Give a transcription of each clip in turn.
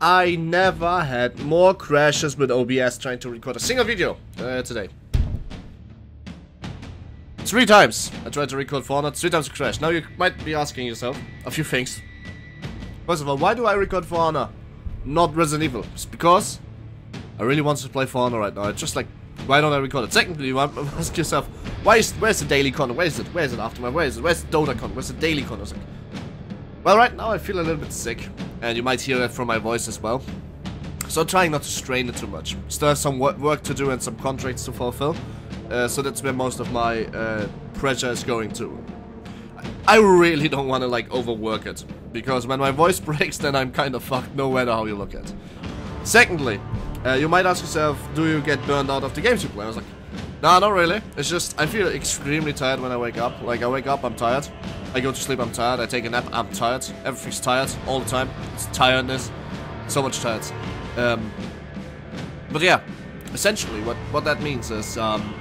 I never had more crashes with OBS trying to record a single video uh, today. Three times I tried to record For Honor, three times it crashed. Now you might be asking yourself a few things. First of all, why do I record For Honor, not Resident Evil? It's because I really want to play For Honor right now. It's just like, why don't I record it? Secondly, you might ask yourself, why is, where's the daily con? Where is it? Where is it aftermath? Where is it? Where's the Dota con? Where's the daily content? Like, well, right now I feel a little bit sick, and you might hear that from my voice as well. So I'm trying not to strain it too much. Still have some work to do and some contracts to fulfill. Uh, so that's where most of my uh, pressure is going to. I really don't want to like overwork it because when my voice breaks, then I'm kind of fucked no matter how you look at. it. Secondly, uh, you might ask yourself, do you get burned out of the games you play? I was like, nah, not really. It's just I feel extremely tired when I wake up. Like I wake up, I'm tired. I go to sleep, I'm tired. I take a nap, I'm tired. Everything's tired all the time. It's tiredness, so much tired. Um, but yeah, essentially, what what that means is um,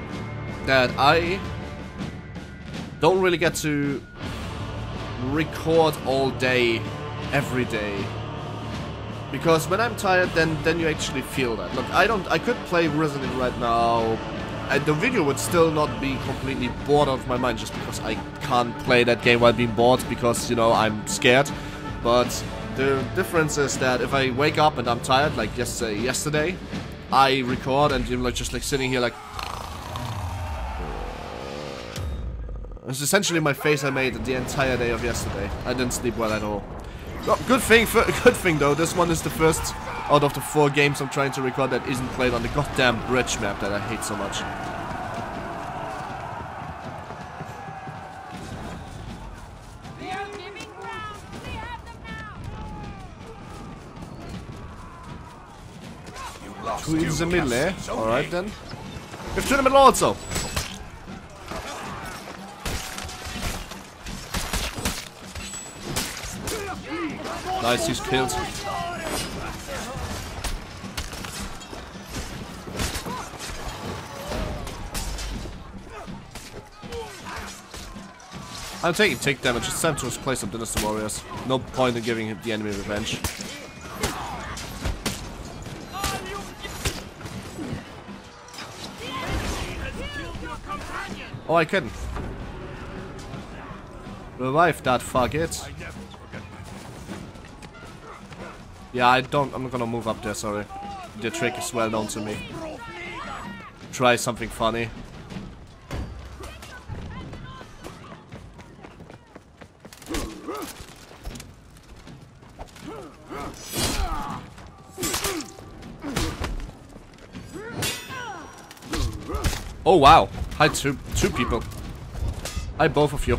that I don't really get to record all day, every day. Because when I'm tired, then then you actually feel that. Look, I don't. I could play Resident right now. And the video would still not be completely bored out of my mind just because I can't play that game while being bored because, you know, I'm scared. But the difference is that if I wake up and I'm tired, like yesterday, uh, yesterday I record and you're like just like sitting here like It's essentially my face I made the entire day of yesterday. I didn't sleep well at all. Well, good thing, good thing though. This one is the first out of the four games I'm trying to record that isn't played on the goddamn bridge map that I hate so much. Two in the middle, eh? Alright then. We've two in the middle also. Nice, he's killed. I'm taking take damage. It's time to play some Dynasty Warriors. No point in giving him the enemy revenge. Oh, I can. Revive that fuck it. Yeah, I don't. I'm not gonna move up there. Sorry. The trick is well known to me. Try something funny. Oh wow! Hi two two people. Hi both of you.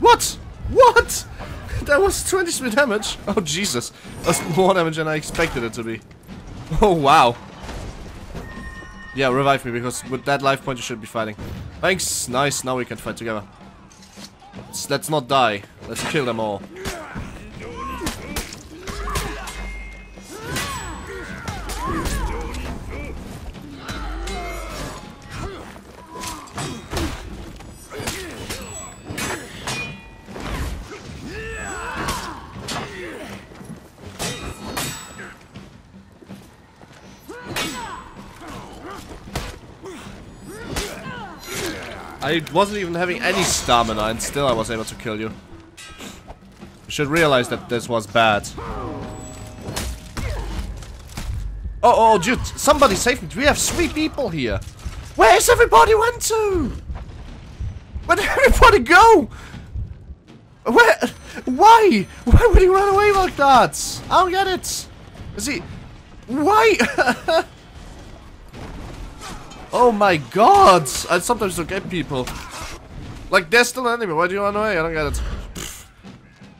What? What? That was 23 damage. Oh Jesus, that's more damage than I expected it to be. Oh wow. Yeah, revive me because with that life point you should be fighting. Thanks. Nice. Now we can fight together. Let's, let's not die. Let's kill them all. I wasn't even having any stamina and still I was able to kill you. You should realize that this was bad. Oh, oh, oh dude, somebody save me. We have three people here. Where's everybody went to? Where did everybody go? Where? Why? Why would he run away like that? I don't get it. Is he... Why? Oh my god! I sometimes don't get people. Like, they're still an enemy. Why do you run away? I don't get it.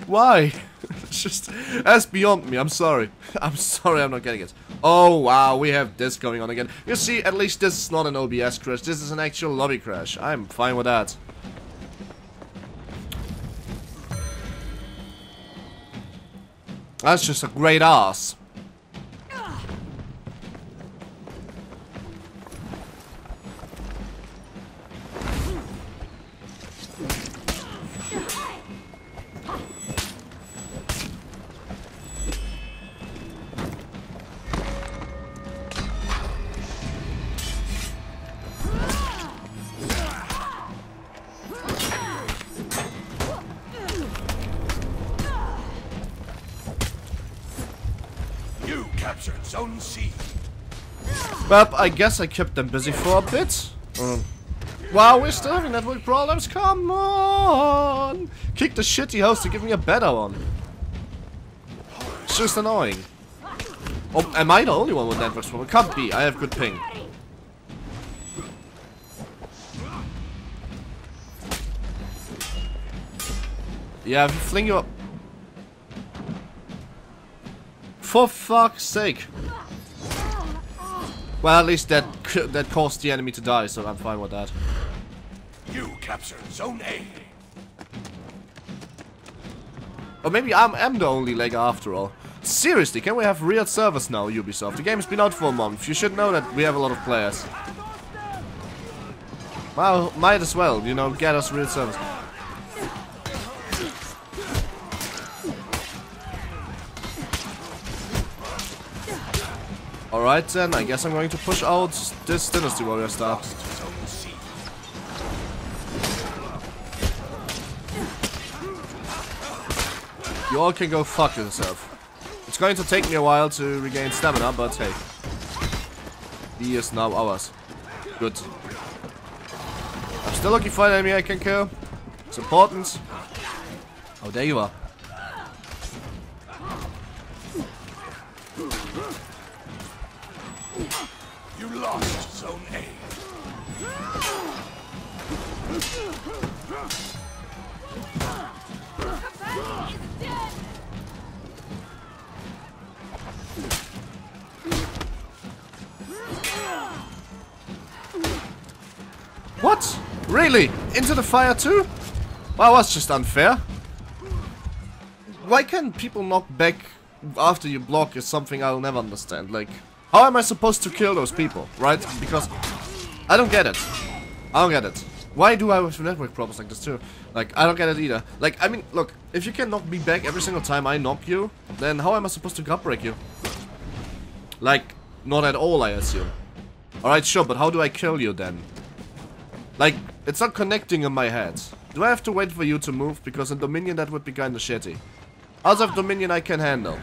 Why? it's just, that's beyond me. I'm sorry. I'm sorry I'm not getting it. Oh, wow. We have this going on again. You see, at least this is not an OBS crash. This is an actual lobby crash. I'm fine with that. That's just a great ass. Captured Zone C. Well, I guess I kept them busy for a bit. Um, wow, we're still having network problems. Come on! Kick the shitty host to give me a better one. It's just annoying. Oh, am I the only one with network problems? Can't be. I have good ping. Yeah, if you fling your... For fuck's sake. Well, at least that that caused the enemy to die, so I'm fine with that. You captured Zone A. Or maybe I'm, I'm the only leg after all. Seriously, can we have real servers now, Ubisoft? The game's been out for a month. You should know that we have a lot of players. Well, might as well, you know, get us real servers. Alright then, I guess I'm going to push out this Dynasty Warrior stuff. You all can go fuck yourself. It's going to take me a while to regain stamina, but hey. He is now ours. Good. I'm still looking for an enemy I can kill. It's important. Oh, there you are. What? Really? Into the fire too? Well, that's just unfair. Why can't people knock back after you block is something I'll never understand. Like, how am I supposed to kill those people, right? Because I don't get it. I don't get it. Why do I have network problems like this too? Like, I don't get it either. Like, I mean, look, if you can knock me back every single time I knock you, then how am I supposed to guard break you? Like, not at all, I assume. Alright, sure, but how do I kill you then? Like, it's not connecting in my head. Do I have to wait for you to move? Because in Dominion that would be kinda shitty. Out of Dominion I can handle.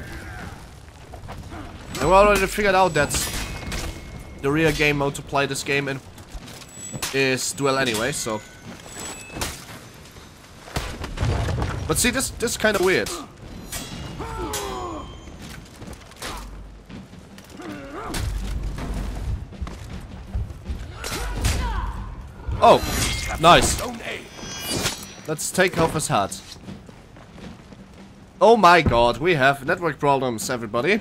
And we already figured out that the real game mode to play this game in is duel anyway, so. But see, this this is kind of weird. Oh, nice. Let's take off his hat. Oh my god, we have network problems, everybody.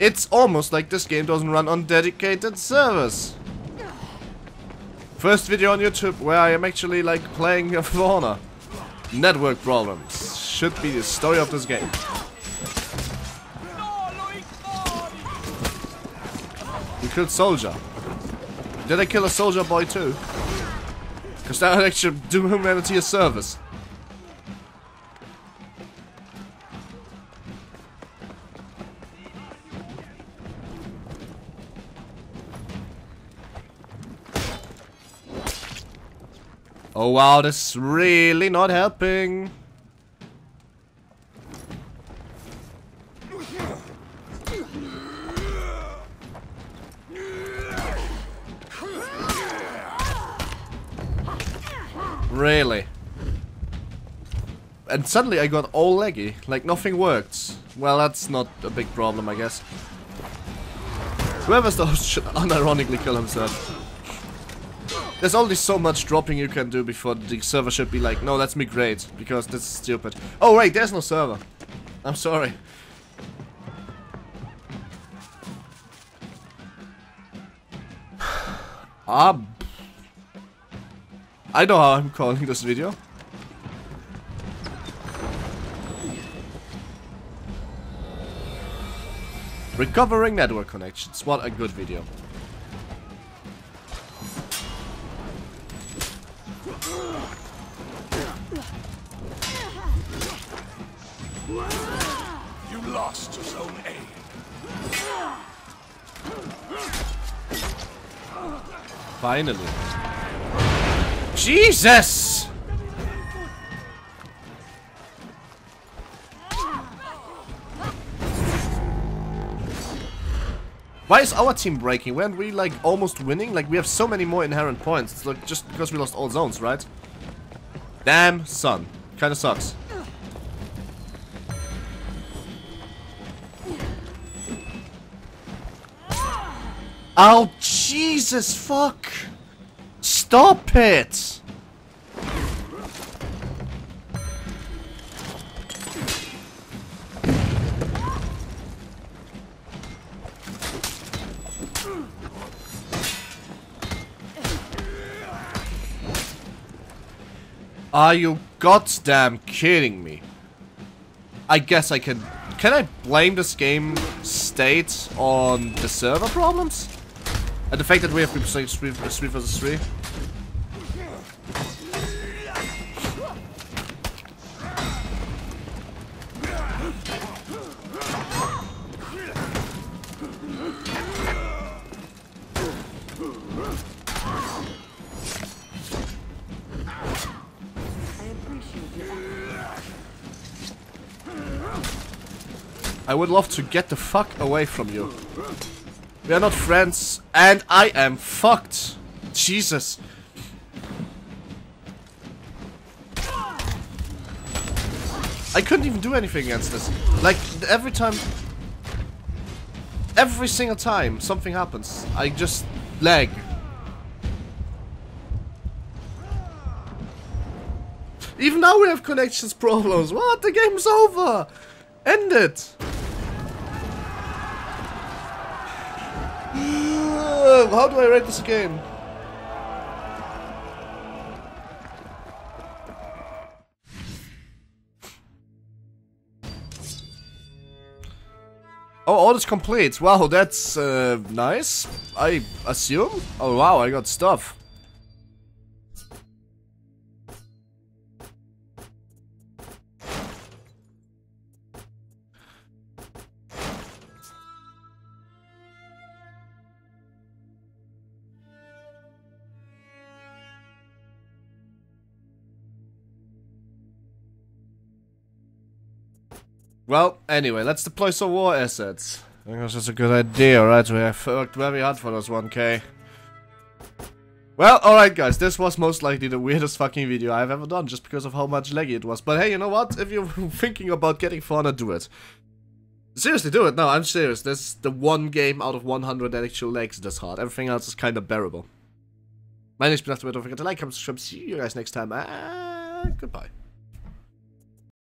It's almost like this game doesn't run on dedicated servers. First video on YouTube where I am actually like playing For Honor. Network problems. Should be the story of this game. You killed soldier. Did I kill a soldier boy too? Because that would actually do humanity a service. Oh wow, this is really not helping. Really? And suddenly I got all leggy, like nothing worked. Well, that's not a big problem, I guess. Whoever's the host should unironically kill himself. There's only so much dropping you can do before the server should be like, no, let's migrate, because that's stupid. Oh wait, there's no server. I'm sorry. ah, I know how I'm calling this video. Recovering network connections. What a good video. You lost Zone A. Finally. Jesus! Why is our team breaking? Weren't we like almost winning? Like we have so many more inherent points. It's like just because we lost all zones, right? Damn son. Kinda sucks. Oh, Jesus, fuck! Stop it! Are you goddamn kidding me? I guess I can... Can I blame this game state on the server problems? And the fact that we have been playing 3 versus 3? I would love to get the fuck away from you. We are not friends, and I am fucked. Jesus. I couldn't even do anything against this. Like, every time... Every single time something happens, I just lag. Even now we have connections problems. What? The game's over. End it. How do I rate this game? Oh, all is complete. Wow, that's uh, nice. I assume. Oh wow, I got stuff. Well, anyway, let's deploy some war assets. I think that's a good idea, right? We have worked very hard for those 1k. Well, alright guys, this was most likely the weirdest fucking video I've ever done, just because of how much laggy it was. But hey, you know what? If you're thinking about getting For Honor, do it. Seriously, do it. No, I'm serious. This is the one game out of 100 that actually lags this hard. Everything else is kind of bearable. My name is Been Don't forget to like, comment, subscribe. See you guys next time, and goodbye.